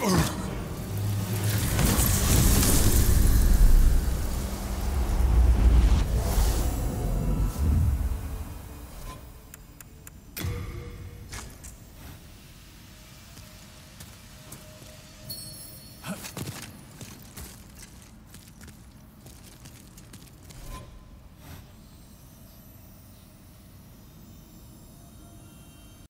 Ugh.